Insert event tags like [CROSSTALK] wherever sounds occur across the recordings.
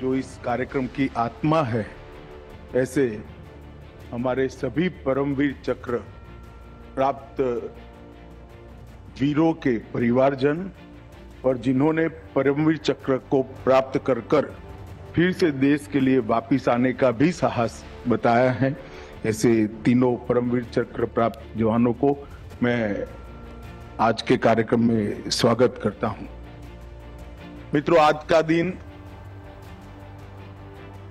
जो इस कार्यक्रम की आत्मा है, ऐसे हमारे सभी परमवीर चक्र प्राप्त वीरों के परिवारजन और जिन्होंने परमवीर चक्र को प्राप्त कर कर फिर से देश के लिए वापिस आने का भी साहस बताया है, ऐसे तीनों परमवीर चक्र प्राप्त जवानों को मैं आज के कार्यक्रम में स्वागत करता हूँ। मित्रों, आज का दिन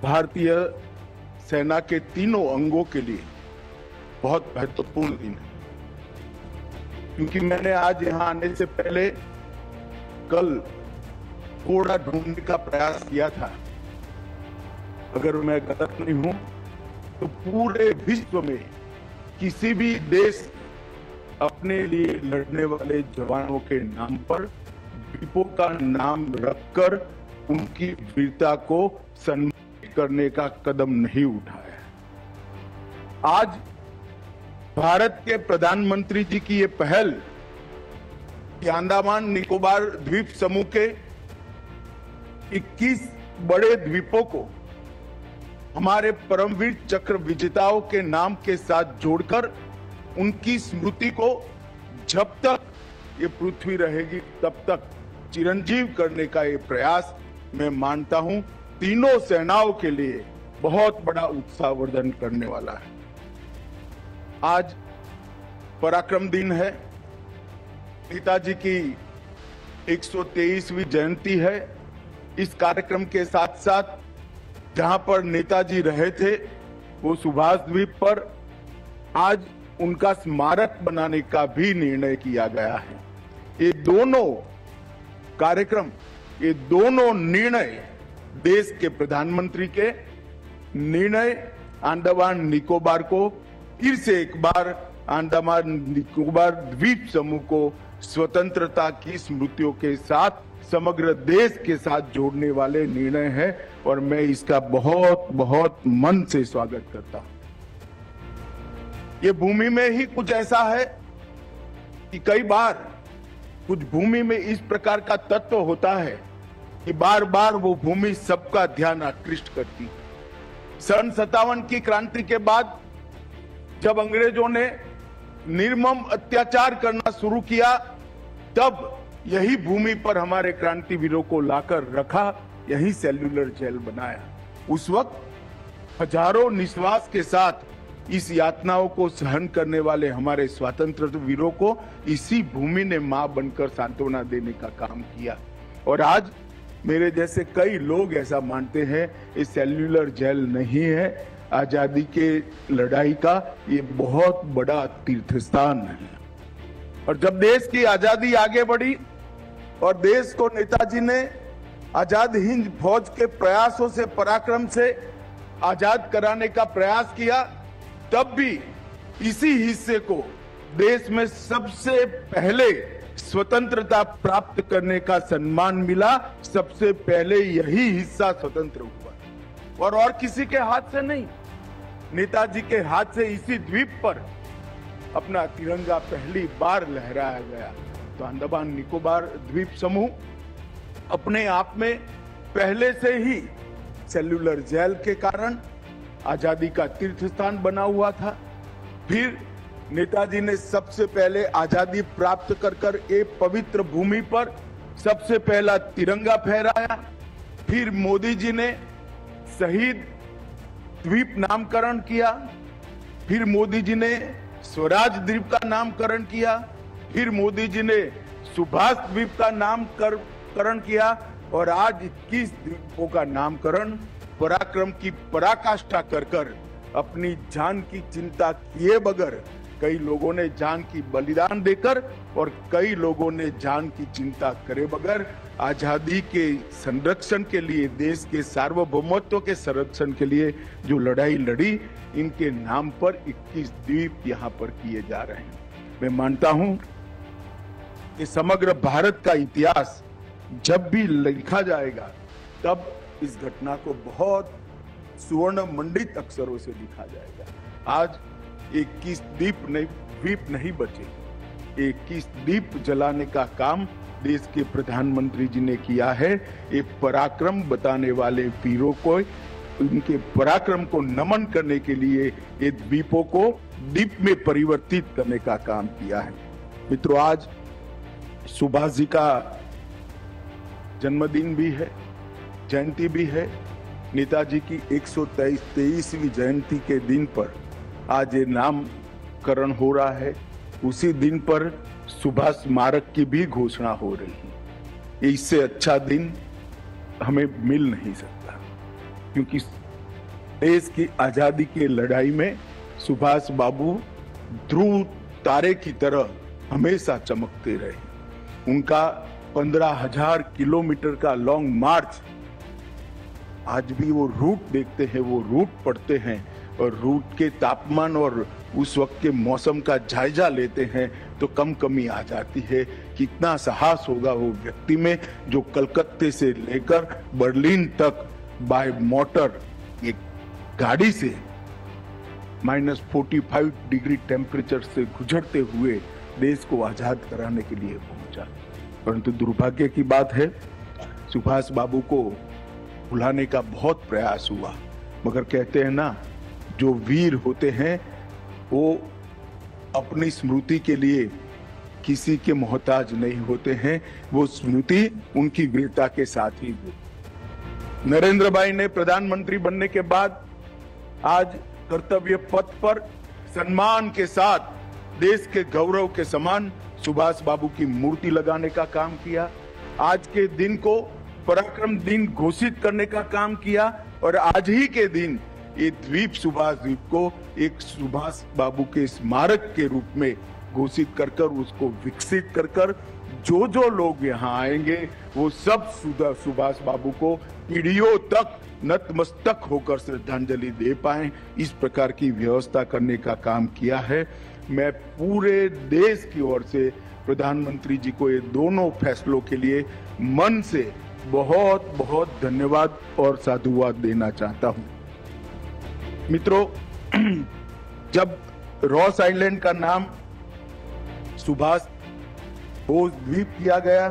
भारतीय सेना के तीनों अंगों के लिए बहुत महत्वपूर्ण दिन है। क्योंकि मैंने आज यहाँ आने से पहले कल घोड़ा ढूँढने का प्रयास किया था। अगर मैं गलत नहीं हूँ तो पूरे विश्व में किसी भी देश अपने लिए लड़ने वाले जवानों के नाम पर द्वीपों का नाम रखकर उनकी वीरता को सम्मानित करने का कदम नहीं उठाया। आज भारत के प्रधानमंत्री जी की ये पहल कि अंडमान निकोबार द्वीप समूह के 21 बड़े द्वीपों को हमारे परमवीर चक्र विजेताओं के नाम के साथ जोड़कर उनकी स्मृति को जब तक ये पृथ्वी रहेगी तब तक चिरंजीव करने का ये प्रयास मैं मानता हूँ। तीनों सेनाओं के लिए बहुत बड़ा उत्साहवर्धन करने वाला है। आज पराक्रम दिन है। नेताजी की 123वीं जयंती है। इस कार्यक्रम के साथ साथ जहाँ पर नेताजी रहे थे, वो सुभाष द्वीप पर आज उनका स्मारक बनाने का भी निर्णय किया गया है। ये दोनों कार्यक्रम, ये दोनों निर्णय देश के प्रधानमंत्री के निर्णय अंडमान निकोबार को फिर से एक बार अंडमान निकोबार द्वीप समूह को स्वतंत्रता की स्मृतियों के साथ, समग्र देश के साथ जोड़ने वाले निर्णय है और मैं इसका बहुत बहुत मन से स्वागत करता हूँ। ये भूमि में ही कुछ ऐसा है कि कई बार कुछ भूमि में इस प्रकार का तत्व होता है कि बार बार वो भूमि सबका ध्यान आकृष्ट करती। सन सत्तावन की क्रांति के बाद जब अंग्रेज़ों ने निर्मम अत्याचार करना शुरू किया, तब यही भूमि पर हमारे क्रांतिवीरों को लाकर रखा, यही सेल्यूलर जेल बनाया। उस वक्त हज़ारों निश्वास के साथ इस यातनाओं को सहन करने वाले हमारे स्वतंत्र वीरों को इसी भूमि ने माँ बनकर सांत्वना देने का काम किया। और आज मेरे जैसे कई लोग ऐसा मानते हैं, ये सेल्युलर जेल नहीं है। आज़ादी के लड़ाई का ये बहुत बड़ा तीर्थ स्थान है। और जब देश की आज़ादी आगे बढ़ी और देश को नेताजी ने आज़ाद हिंद फौज के प्रयासों से, पराक्रम से आज़ाद कराने का प्रयास किया, तब भी इसी हिस्से को देश में सबसे पहले स्वतंत्रता प्राप्त करने का सम्मान मिला। सबसे पहले यही हिस्सा स्वतंत्र हुआ। और और किसी के हाथ से नहीं। नेताजी के हाथ से इसी द्वीप पर अपना तिरंगा पहली बार लहराया गया। तो अंडमान निकोबार द्वीप समूह अपने आप में पहले से ही सेल्युलर जेल के कारण आज़ादी का तीर्थ स्थान बना हुआ था। फिर नेताजी ने सबसे पहले आज़ादी प्राप्त कर कर एक पवित्र भूमि पर सबसे पहला तिरंगा फहराया। फिर मोदी जी ने शहीद द्वीप नामकरण किया। फिर मोदी जी ने स्वराज द्वीप का नामकरण किया। फिर मोदी जी ने सुभाष द्वीप का नामकरण किया और आज 21 द्वीपों का नामकरण, पराक्रम की पराकाष्ठा कर कर अपनी जान की चिंता किए बगैर कई लोगों ने जान की बलिदान देकर और कई लोगों ने जान की चिंता करे बगैर आज़ादी के संरक्षण के लिए, देश के सार्वभौमत्व के संरक्षण के लिए जो लड़ाई लड़ी, इनके नाम पर 21 द्वीप यहाँ पर किए जा रहे हैं। मैं मानता हूँ कि समग्र भारत का इतिहास जब भी लिखा जाएगा, तब इस घटना को बहुत सुवर्ण मंडित अक्षरों से लिखा जाएगा। आज इक्कीस द्वीप नहीं द्वीप नहीं बचे। इक्कीस दीप जलाने का काम देश के प्रधानमंत्री जी ने किया है। एक पराक्रम बताने वाले वीरों को उनके पराक्रम को नमन करने के लिए ये द्वीपों को दीप में परिवर्तित करने का काम किया है। मित्रों, आज सुभाष जी का जन्मदिन भी है, जयंती भी है। नेताजी की एक सौ तेईसवीं जयंती के दिन पर आज ये नामकरण हो रहा है। उसी दिन पर सुभाष स्मारक की भी घोषणा हो रही है। इससे अच्छा दिन हमें मिल नहीं सकता, क्योंकि देश की आज़ादी की लड़ाई में सुभाष बाबू ध्रुव तारे की तरह हमेशा चमकते रहे। उनका पंद्रह हज़ार किलोमीटर का लॉन्ग मार्च, आज भी वो रूट देखते हैं, वो रूट पढ़ते हैं। रूट के तापमान और उस वक्त के मौसम का जायजा लेते हैं तो कम कमी आ जाती है। कितना साहस होगा वो व्यक्ति में जो कलकत्ते से लेकर बर्लिन तक बाय मोटर एक गाड़ी से minus forty five degree temperature से गुजरते हुए देश को आज़ाद कराने के लिए पहुँचा। परंतु दुर्भाग्य की बात है, सुभाष बाबू को भुलाने का बहुत प्रयास हुआ। मगर कहते हैं ना जो वीर होते हैं, वो अपनी स्मृति के लिए किसी के मोहताज नहीं होते हैं। वो स्मृति उनकी वीरता के साथ ही नरेंद्र भाई ने प्रधानमंत्री बनने के बाद आज कर्तव्य पथ पर सम्मान के साथ देश के गौरव के समान सुभाष बाबू की मूर्ति लगाने का काम किया। आज के दिन को पराक्रम दिन घोषित करने का काम किया और आज ही के दिन ये द्वीप सुभाष द्वीप को एक सुभाष बाबू के स्मारक के रूप में घोषित कर कर, उसको विकसित कर कर जो जो लोग यहाँ आएँगे, वो सब सुभाष बाबू को पीढ़ियों तक नतमस्तक होकर श्रद्धांजलि दे पाए। इस प्रकार की व्यवस्था करने का काम किया है। मैं पूरे देश की ओर से प्रधानमंत्री जी को ये दोनों फैसलों के लिए मन से बहुत बहुत धन्यवाद और साधुवाद देना चाहता हूँ। मित्रों, [CLEARS THROAT] जब रॉस आइलैंड का नाम सुभाष बोस द्वीप किया गया,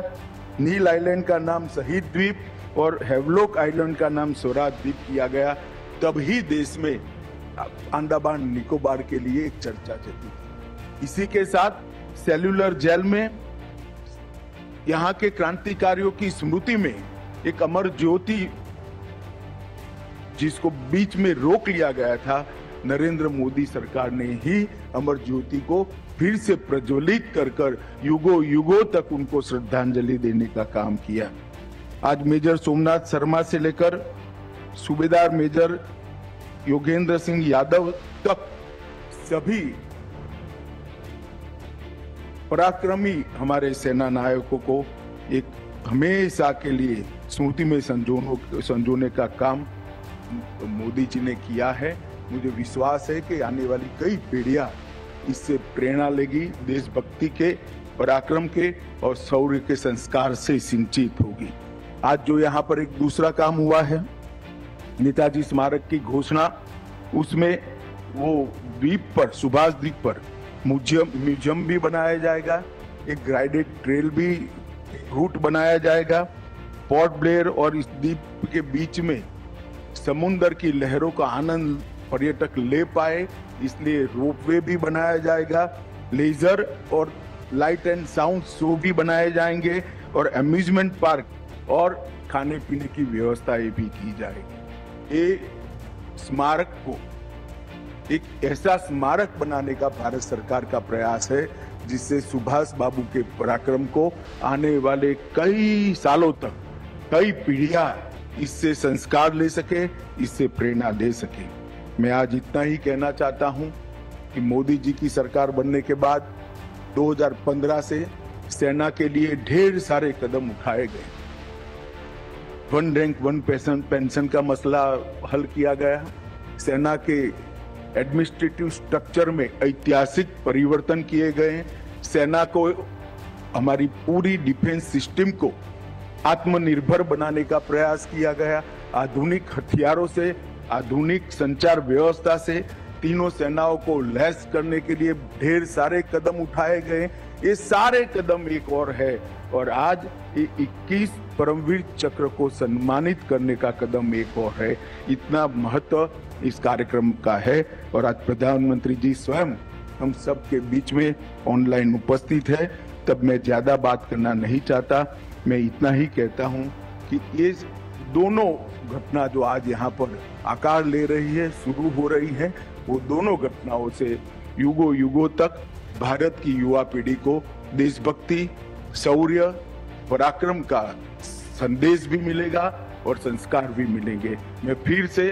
नील आइलैंड का नाम शहीद द्वीप और हेवलोक आइलैंड का नाम स्वराज द्वीप किया गया ही देश में अंडमान निकोबार के लिए एक चर्चा चली। इसी के साथ सेल्यूलर जेल में, यहाँ के क्रांतिकारियों की स्मृति में एक अमर ज्योति जिसको बीच में रोक लिया गया था, नरेंद्र मोदी सरकार ने ही अमर ज्योति को फिर से प्रज्वलित कर कर युगो युगो तक उनको श्रद्धांजलि देने का काम किया। आज मेजर सोमनाथ शर्मा से लेकर सूबेदार मेजर योगेंद्र सिंह यादव तक सभी पराक्रमी हमारे सेना नायकों को एक हमेशा के लिए स्मृति में संजोने का काम मोदी जी ने किया है। मुझे विश्वास है कि आने वाली कई पीढ़ियाँ इससे प्रेरणा लेगी, देशभक्ति के, पराक्रम के और शौर्य के संस्कार से सिंचित होगी। आज जो यहाँ पर एक दूसरा काम हुआ है, नेताजी स्मारक की घोषणा, उसमें वो द्वीप पर, सुभाष द्वीप पर म्यूज़ियम म्यूज़ियम भी बनाया जाएगा, एक ग्राइडेड ट्रेल भी, रूट बनाया जाएगा पोर्ट ब्लेयर और इस द्वीप के बीच में समुन्दर की लहरों का आनंद पर्यटक ले पाए, इसलिए रोपवे भी बनाया जाएगा, लेजर और लाइट एंड साउंड शो भी बनाए जाएँगे और अम्यूजमेंट पार्क और खाने पीने की व्यवस्था भी की जाएगी। ये स्मारक को एक ऐसा स्मारक बनाने का भारत सरकार का प्रयास है, जिससे सुभाष बाबू के पराक्रम को आने वाले कई सालों तक, कई पीढ़ियाँ इससे संस्कार ले सके, इससे प्रेरणा ले सके। मैं आज इतना ही कहना चाहता हूँ कि मोदी जी की सरकार बनने के बाद 2015 से सेना के लिए ढेर सारे कदम उठाए गए। One rank, one pension pension का मसला हल किया गया। सेना के एडमिनिस्ट्रेटिव स्ट्रक्चर में ऐतिहासिक परिवर्तन किए गए। सेना को, हमारी पूरी डिफेंस सिस्टम को आत्मनिर्भर बनाने का प्रयास किया गया। आधुनिक हथियारों से, आधुनिक संचार व्यवस्था से तीनों सेनाओं को लैस करने के लिए ढेर सारे कदम उठाए गए। ये सारे कदम एक और है और आज ये 21 परमवीर चक्र को सम्मानित करने का कदम एक और है। इतना महत्व इस कार्यक्रम का है और आज प्रधानमंत्री जी स्वयं हम सब के बीच में ऑनलाइन उपस्थित है। तब मैं ज़्यादा बात करना नहीं चाहता। मैं इतना ही कहता हूँ कि ये दोनों घटना जो आज यहाँ पर आकार ले रही है, शुरू हो रही है, वो दोनों घटनाओं से युगो युगों तक भारत की युवा पीढ़ी को देशभक्ति, शौर्य, पराक्रम का संदेश भी मिलेगा और संस्कार भी मिलेंगे। मैं फिर से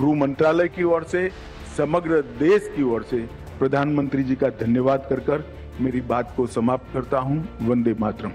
गृह मंत्रालय की ओर से, समग्र देश की ओर से प्रधानमंत्री जी का धन्यवाद कर कर मेरी बात को समाप्त करता हूँ। वंदे मातरम।